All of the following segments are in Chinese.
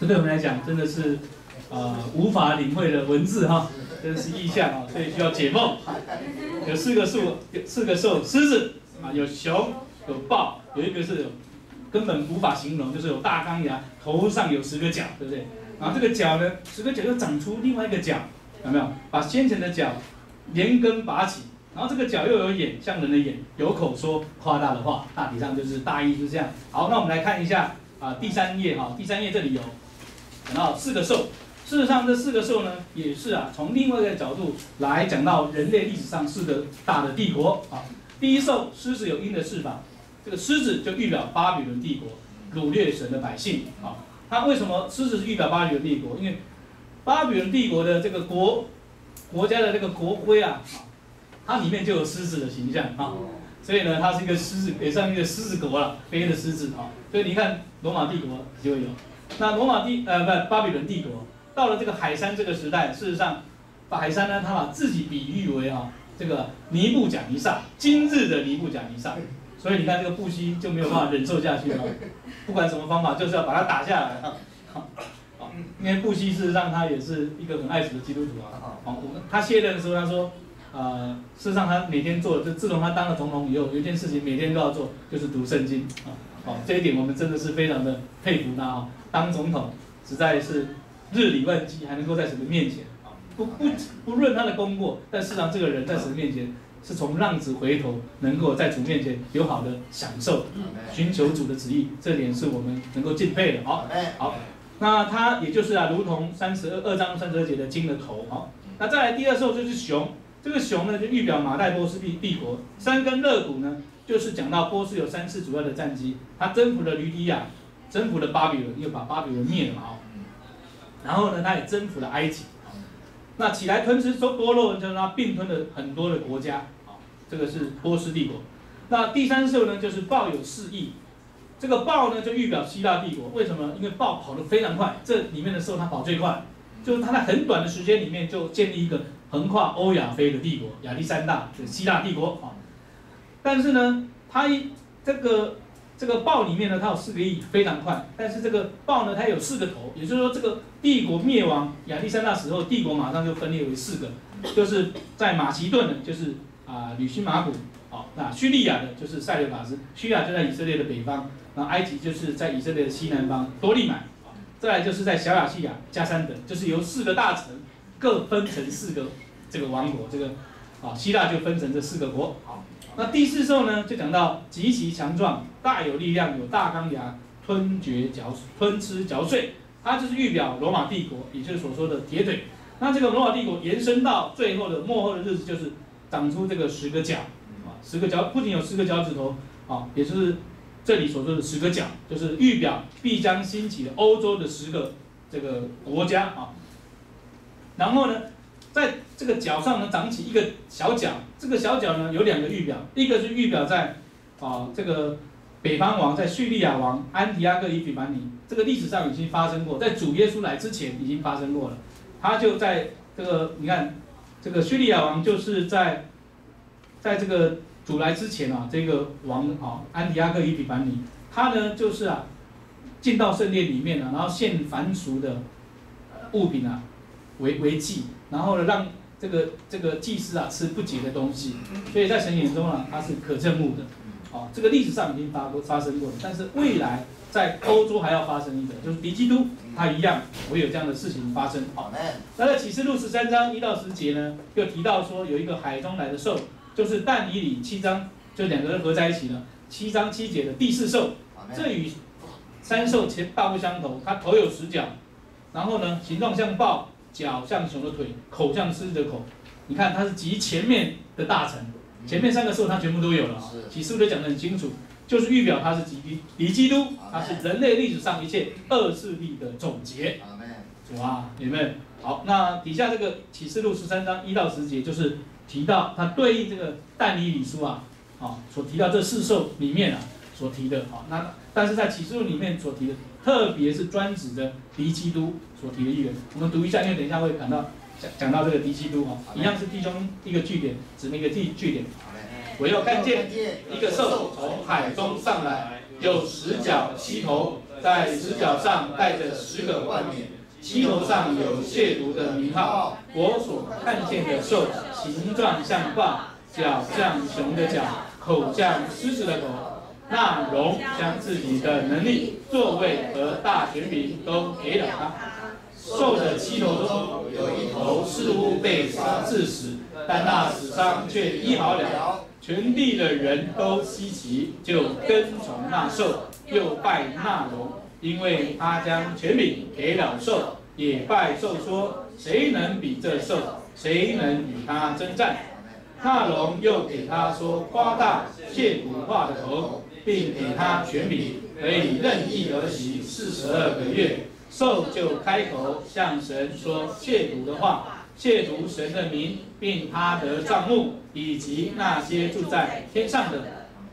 这对我们来讲真的是呃无法领会的文字哈，真的是意象啊，所以需要解梦。有四个树，有四个兽，狮子啊，有熊，有豹，有一个是根本无法形容，就是有大钢牙，头上有十个角，对不对？然后这个角呢，十个角又长出另外一个角，有没有？把先前的角连根拔起，然后这个角又有眼，像人的眼，有口说夸大的话，大体上就是大意是这样。好，那我们来看一下啊，第三页哈，第三页这里有讲到四个兽。事实上，这四个兽呢，也是啊，从另外一个角度来讲到人类历史上四个大的帝国啊。第一兽狮子有鹰的翅膀，这个狮子就预表巴比伦帝国，掳掠神的百姓啊。它为什么狮子是预表巴比伦帝国？因为巴比伦帝国的这个国国家的这个国徽啊，它里面就有狮子的形象啊，所以呢，它是一个狮子，也算一个狮子国了，背的狮子啊。所以你看罗马帝国就有，那罗马帝呃不巴比伦帝国。到了这个海山这个时代，事实上，把海山呢，他把自己比喻为啊，这个尼布甲尼撒，今日的尼布甲尼撒。所以你看这个布希就没有办法忍受下去了，不管什么方法，就是要把他打下来啊。好，因为布希事实上他也是一个很爱主的基督徒啊。好，他卸任的时候他说，呃，事实上他每天做，就自从他当了总统以后，有一件事情每天都要做，就是读圣经啊。好，这一点我们真的是非常的佩服他啊。当总统实在是。日理万机，还能够在神的面前。啊，不不不论他的功过，但事实上这个人在神面前是从浪子回头，能够在主面前有好的享受，寻求主的旨意，这点是我们能够敬佩的。好，好，那他也就是啊，如同三十二二章三十二节的金的头。好，那再来第二兽就是熊，这个熊呢就预表马代波斯帝帝国，三根肋骨呢就是讲到波斯有三次主要的战机，他征服了吕底亚，征服了巴比伦，又把巴比伦灭了嘛。然后呢，他也征服了埃及，那起来吞吃多多肉，就是他并吞了很多的国家，啊，这个是波斯帝国。那第三兽呢，就是豹有四翼，这个豹呢就预表希腊帝国，为什么？因为豹跑得非常快，这里面的兽它跑最快，就是它在很短的时间里面就建立一个横跨欧亚非的帝国，亚历山大，是希腊帝国啊。但是呢，它一这个。这个豹里面呢，它有四个翼，非常快。但是这个豹呢，它有四个头，也就是说，这个帝国灭亡，亚历山大时候，帝国马上就分裂为四个，就是在马其顿的，就是啊吕西马古，好，那叙利亚的就是塞勒法斯，叙利亚就在以色列的北方，那埃及就是在以色列的西南方，多利买，再来就是在小亚细亚加三等，就是由四个大城各分成四个这个王国，这个啊希腊就分成这四个国，好。那第四兽呢，就讲到极其强壮，大有力量，有大钢牙，吞嚼嚼吞吃嚼碎，它就是预表罗马帝国，也就是所说的铁腿。那这个罗马帝国延伸到最后的末后的日子，就是长出这个十个角，啊，十个角不仅有十个脚趾头，啊，也就是这里所说的十个角，就是预表必将兴起的欧洲的十个这个国家啊。然后呢？在这个角上呢，长起一个小角，这个小角呢有两个预表，一个是预表在啊这个北方王在叙利亚王安提阿克伊比凡尼，这个历史上已经发生过，在主耶稣来之前已经发生过了。他就在这个你看，这个叙利亚王就是在在这个主来之前啊，这个王啊安提阿克伊比凡尼，他呢就是啊进到圣殿里面啊，然后献凡俗的物品啊为为祭。然后呢，让这个这个祭司啊吃不洁的东西，所以在神眼中啊，它是可憎恶的。哦，这个历史上已经发过发生过了，但是未来在欧洲还要发生一个，就是敌基督，他一样会有这样的事情发生。好，那在启示录十三章一到十节呢，又提到说有一个海中来的兽，就是但以里七章，就两个人合在一起了，七章七节的第四兽，这与三兽前大不相同，它头有十角，然后呢，形状像豹。脚像熊的腿，口像狮子的口，你看它是集前面的大成，前面三个兽它全部都有了啊。启示录讲得很清楚，就是预表它是集离基督，它是人类历史上一切恶势力的总结。主啊，你们好。那底下这个启示录十三章一到十节，就是提到它对应这个但尼理书啊，啊所提到这四兽里面啊所提的啊。那但是在启示录里面所提的。特别是专指的敌基督所提的预言，我们读一下，因为等一下会讲到讲讲到这个敌基督哈，一样是弟兄一个据点，指明一个地据点。我又看见一个兽从海中上来，有十角七头，在十角上带着十个冠冕，七头上有亵渎的名号。我所看见的兽，形状像豹，脚像熊的脚，口像狮子的口。那龙将自己的能力、座位和大权柄都给了他。兽的七头中有一头似乎被杀致死，但那死伤却医好了。全地的人都稀奇，就跟从那兽，又拜那龙，因为他将权柄给了兽，也拜兽说：谁能比这兽？谁能与他征战？那龙又给他说夸大亵渎话的头。并给他权柄，可以任意而行四十二个月。兽就开口向神说亵渎的话，亵渎神的名，并他的帐目，以及那些住在天上的。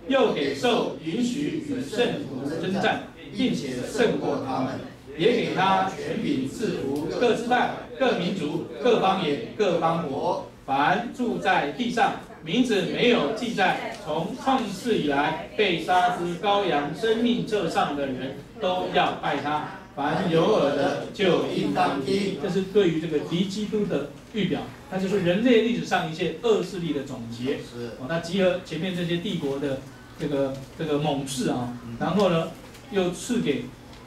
又给兽允许与圣徒征战，并且胜过他们，也给他权柄制服各支派、各民族、各方言、各邦国，凡住在地上。名字没有记载，从创世以来被杀之羔羊生命册上的人都要拜他。凡有耳的就应当听。这是对于这个敌基督的预表，它就是人类历史上一些恶势力的总结。是哦，它集合前面这些帝国的这个这个猛士啊，然后呢又赐给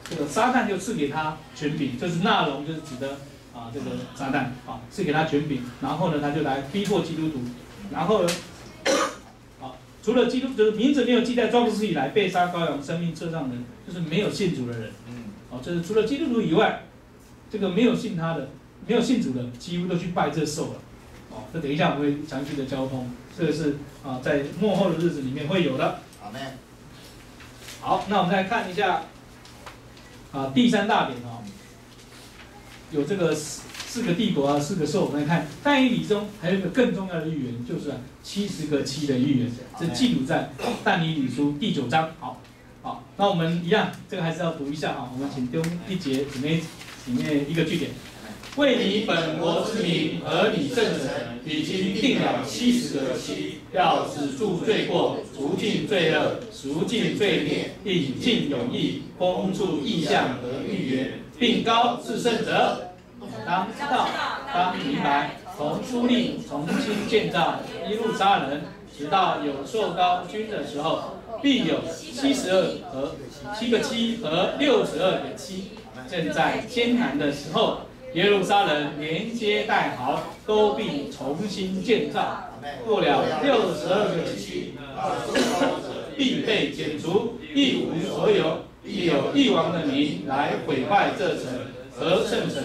这个撒旦，就赐给他权柄，这是纳龙，就是指的啊这个撒旦啊，赐给他权柄，然后呢他就来逼迫基督徒。然后呢？好，除了基督就是名字没有记在创世以来被杀羔羊生命册上的，就是没有信主的人。嗯。好，就是除了基督徒以外，这个没有信他的、没有信主的，几乎都去拜这兽了。哦，这等一下我们会详细的交通，这个是啊，在幕后的日子里面会有的。好嘞。好，那我们再看一下啊，第三大点啊，有这个。四个帝国啊，四个兽，我们来看《但以理》中还有一个更重要的预言，就是七十个七的预言，这记录在《但以理书》第九章。好，好，那我们一样，这个还是要读一下啊。我们请丢一节里面里面一个句点：为你本国之民和你圣人，已经定了七十个七，要止住罪过，除尽罪恶，赎尽罪孽，引进永义，封住异象和预言，并高至圣者。当知道，当明白，从出力重新建造一路杀人，直到有受高君的时候，必有七十二和七个七和六十二个七。正在艰难的时候，耶路撒冷连接带好，都必重新建造。过了六十二个七，必被剪除，一无所有，必有一王的名来毁坏这城和圣城。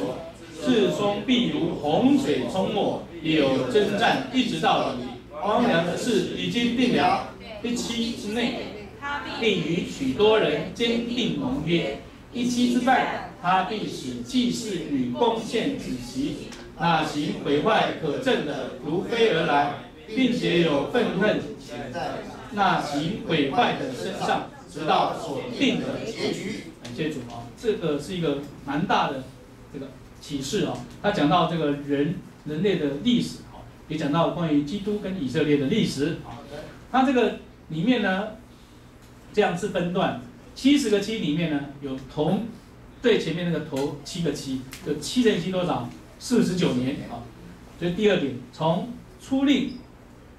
至终必如洪水冲没，有征战一直到底。荒凉的事已经定了，一期之内，必与许多人坚定盟约。一期之败，他必使祭祀与贡献止息。那行毁坏可证的如飞而来，并且有愤恨在那行毁坏的身上，直到所定的结局。感谢主啊，这个是一个蛮大的这个。启示哦，他讲到这个人人类的历史哦，也讲到关于基督跟以色列的历史啊。他这个里面呢，这样是分段，七十个七里面呢有同最前面那个头七个七，就七乘七多少？四十九年啊。所以第二点，从初令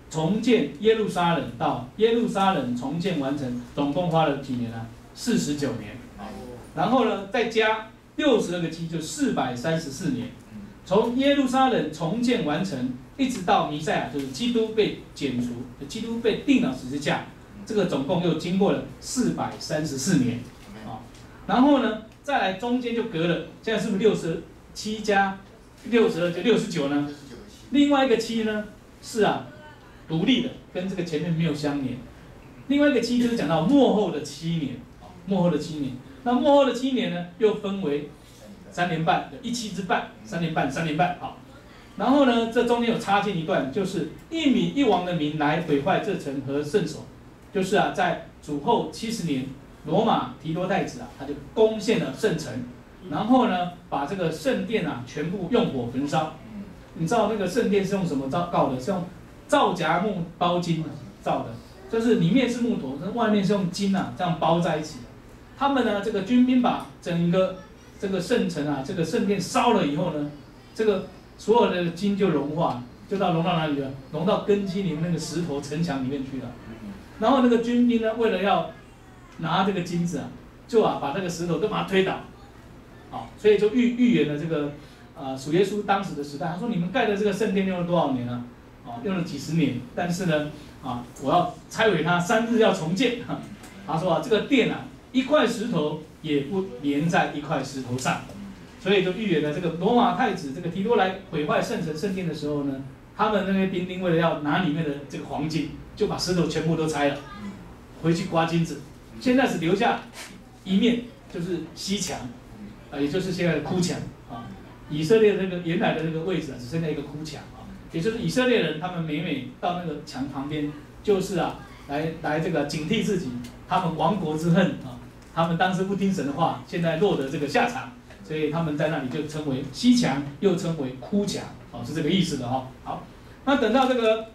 重建耶路撒冷到耶路撒冷重建完成，总共花了几年呢？四十九年。然后呢，再加。六十二个七就四百三十四年，从耶路撒冷重建完成，一直到弥赛亚，就是基督被剪除，基督被钉了十字架，这个总共又经过了四百三十四年，啊，然后呢，再来中间就隔了，现在是不是六十七加六十二就六十九呢？另外一个七呢，是啊，独立的，跟这个前面没有相连。另外一个七就是讲到末后的七年，啊，末后的七年。那幕后的七年呢，又分为三年半，一期之半，三年半，三年半，好。然后呢，这中间有插进一段，就是一米一王的名来毁坏这城和圣所，就是啊，在主后七十年，罗马提多太子啊，他就攻陷了圣城，然后呢，把这个圣殿啊全部用火焚烧。你知道那个圣殿是用什么造造的？是用皂荚木包金造的，就是里面是木头，但外面是用金啊这样包在一起。他们呢这个军兵把整个这个圣城啊，这个圣殿烧了以后呢，这个所有的金就融化，就到融到哪里了？融到根基里面那个石头城墙里面去了。然后那个军兵呢，为了要拿这个金子啊，就啊把那个石头都把它推倒，好，所以就预预言了这个啊主耶稣当时的时代。他说：“你们盖的这个圣殿用了多少年了？啊，用了几十年。但是呢，啊，我要拆毁它，三日要重建。他说啊，这个殿啊，一块石头也不粘在一块石头上。所以就预言了这个罗马太子这个提多来毁坏圣城圣殿的时候呢，他们那些兵丁为了要拿里面的这个黄金，就把石头全部都拆了，回去刮金子。现在只留下一面，就是西墙，啊，也就是现在的哭墙啊。以色列那个原来的那个位置啊，只剩下一个哭墙啊，也就是以色列人他们每每到那个墙旁边，就是啊，来来这个警惕自己，他们亡国之恨啊，他们当时不听神的话，现在落得这个下场，所以他们在那里就称为西墙，又称为哭墙，哦，是这个意思的哈。好，那等到这个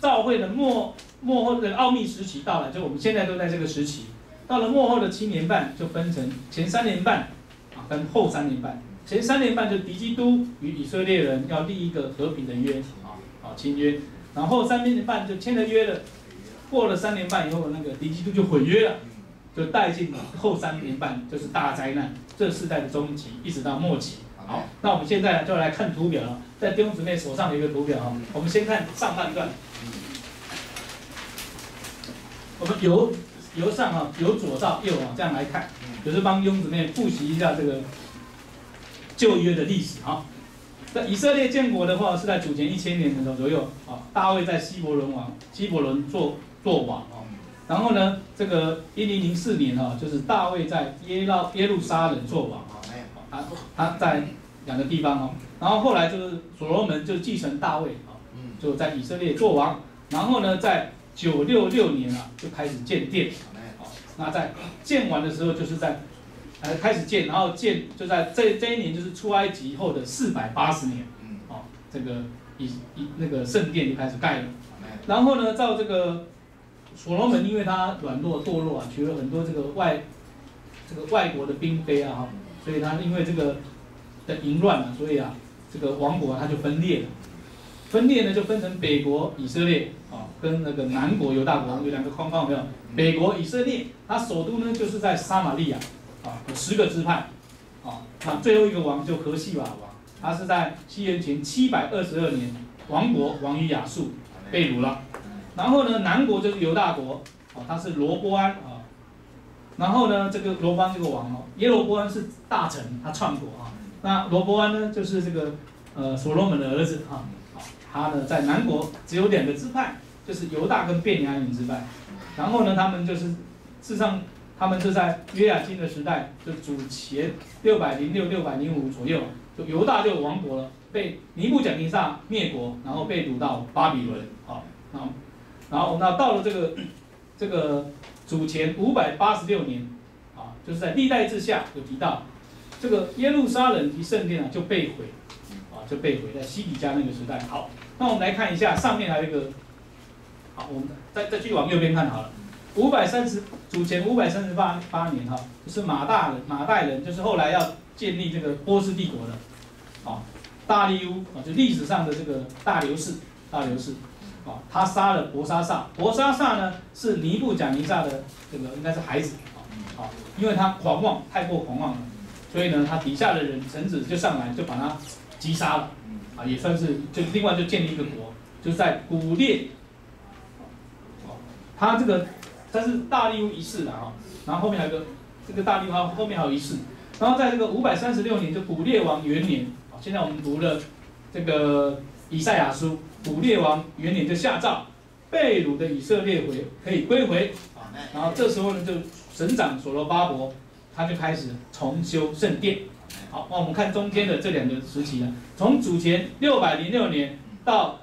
教会的末。末后的奥秘时期到了，就我们现在都在这个时期。到了末后的七年半，就分成前三年半啊，跟后三年半。前三年半就敌基督与以色列人要立一个和平的约啊啊签约，然后三年半就签了约了。过了三年半以后，那个敌基督就毁约了，就带进后三年半就是大灾难，这世代的终极，一直到末期。好，那我们现在就来看图表了，在弟兄姊妹手上的一个图表啊，我们先看上半段。我们由由上啊，由左到右啊，这样来看，就是帮雍姊妹复习一下这个旧约的历史啊。在以色列建国的话，是在主前一千年的左右啊。大卫在希伯伦王，希伯伦做做王啊。然后呢，这个一零零四年啊，就是大卫在耶路耶路撒冷做王啊。他他在两个地方哦。然后后来就是所罗门就继承大卫啊，就在以色列做王。然后呢，在九六六年啊，就开始建殿，好，那在建完的时候，就是在，呃，开始建，然后建就在这这一年，就是出埃及后的四百八十年，哦，这个以以那个圣殿就开始盖了，然后呢，照这个所罗门，因为他软弱堕落啊，娶了很多这个外这个外国的嫔妃啊，哈，所以他因为这个的淫乱啊，所以啊，这个王国他就分裂了，分裂呢就分成北国以色列啊。跟那个南国犹大国有两个框框，没有？北国以色列，它首都呢就是在撒玛利亚，啊，有十个支派，啊，那最后一个王就何西瓦王，他是在西元前七百二十二年王国，亡于亚述，被掳了。然后呢，南国就是犹大国，哦，他是罗波安啊。然后呢，这个罗波安这个王哦，耶罗波安是大臣，他篡国啊。那罗波安呢，就是这个呃所罗门的儿子啊，好，他呢在南国只有两个支派。就是犹大跟便雅悯之派，然后呢，他们就是，事实上，他们就在约雅金的时代，就主前六百零六、六百零五左右，就犹大就亡国了，被尼布甲尼撒灭国，然后被掳到巴比伦，好，然后，然后那到了这个 这个主前五百八十六年，啊，就是在历代之下有提到，这个耶路撒冷及圣殿啊就被毁，啊就被毁在西底家那个时代。好，那我们来看一下上面还有一个。好我们再再继续往右边看好了，五百三十主前五百三十八八年哈，就是马大人马代人，就是后来要建立这个波斯帝国的，啊，大利乌啊，就历史上的这个大流士，大流士，啊，他杀了博沙萨，博沙萨呢是尼布贾尼撒的这个应该是孩子，啊，啊，因为他狂妄，太过狂妄了，所以呢，他底下的人臣子就上来就把他击杀了，啊，也算是就另外就建立一个国，就在古列。他这个，他是大利乌一世的啊，然后后面还有个这个大利乌后面还有一世，然后在这个五百三十六年，就古列王元年，啊，现在我们读了这个以赛亚书，古列王元年就下诏，被掳的以色列回可以归回，啊，然后这时候呢，就省长所罗巴伯他就开始重修圣殿，好，那我们看中间的这两个时期呢，从主前六百零六年到。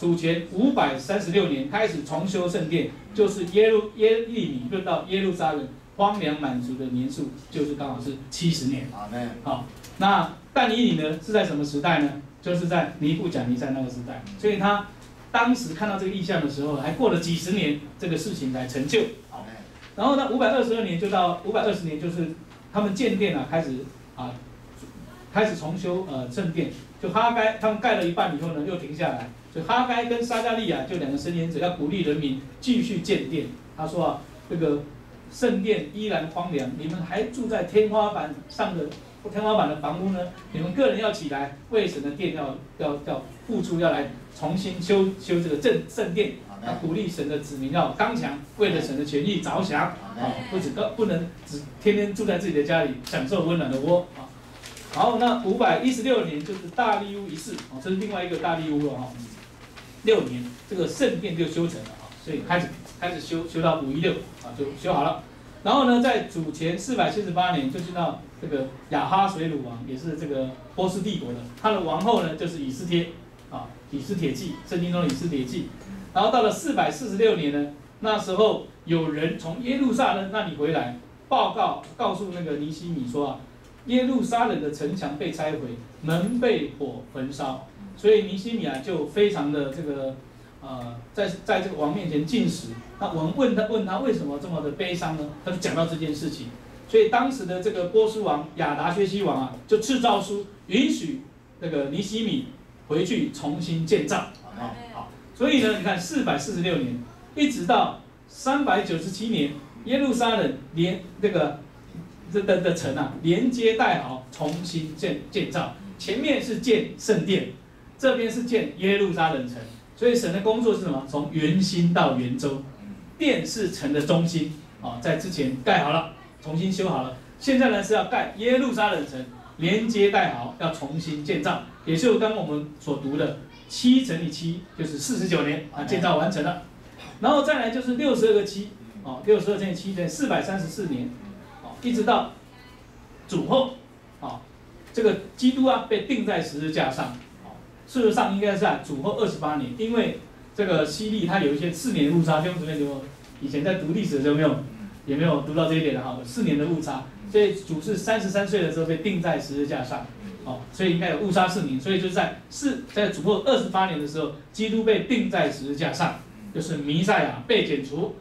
主前五百三十六年开始重修圣殿，就是耶路耶利米论到耶路撒冷荒凉满足的年数，就是刚好是七十年。好，那但以理呢是在什么时代呢？就是在尼布甲尼撒那个时代，所以他当时看到这个意象的时候，还过了几十年，这个事情才成就。好，然后呢，五百二十二年就到五百二十年，就是他们建殿啊，开始啊，开始重修呃圣殿。就哈该他们盖了一半以后呢，又停下来。所以哈该跟撒加利亚就两个申言者要鼓励人民继续建殿。他说啊，这个圣殿依然荒凉，你们还住在天花板上的天花板的房屋呢？你们个人要起来，为神的殿要要要付出，要来重新修修这个正圣殿。要鼓励神的子民要刚强，为了神的权益着想。啊，不止个不能只天天住在自己的家里享受温暖的窝啊。好，那五百一十六年就是大利乌一世啊，这是另外一个大利乌了哈。六年，这个圣殿就修成了啊，所以开始开始修修到五一六啊，就修好了。然后呢，在主前四百七十八年，就进到这个亚哈水鲁王，也是这个波斯帝国的，他的王后呢就是以斯帖啊，以斯帖记，圣经中的以斯帖记。然后到了四百四十六年呢，那时候有人从耶路撒冷那里回来，报告告诉那个尼西米说啊，耶路撒冷的城墙被拆毁，门被火焚烧。所以尼西米啊就非常的这个，呃，在在这个王面前进食。那我们问他问他为什么这么的悲伤呢？他就讲到这件事情。所以当时的这个波斯王亚达薛西王啊，就赐诏书允许那个尼西米回去重新建造。啊，好。所以呢，你看四百四十六年，一直到三百九十七年，耶路撒冷连这个这的的城啊，连接带好，重新建建造。前面是建圣殿。这边是建耶路撒冷城，所以神的工作是什么？从圆心到圆周，殿是城的中心啊，在之前盖好了，重新修好了。现在呢是要盖耶路撒冷城，连接带好，要重新建造，也就是刚刚我们所读的七乘以七，就是四十九年啊，建造完成了。然后再来就是六十二个七啊，六十二乘以七等于四百三十四年啊，一直到主后啊，这个基督啊被钉在十字架上。事实上应该是在主后二十八年，因为这个西利它有一些四年误差，兄弟姊妹有以前在读历史的时候没有，也没有读到这一点的哈，四年的误差，所以主是三十三岁的时候被钉在十字架上，哦，所以应该有误差四年，所以就在四在主后二十八年的时候，基督被钉在十字架上，就是弥赛亚被剪除，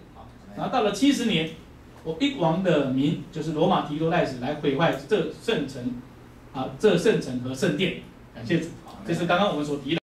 然后到了七十年，我一王的民就是罗马提多代子来毁坏这圣城，啊，这圣城和圣殿，感谢主。这是刚刚我们所提的。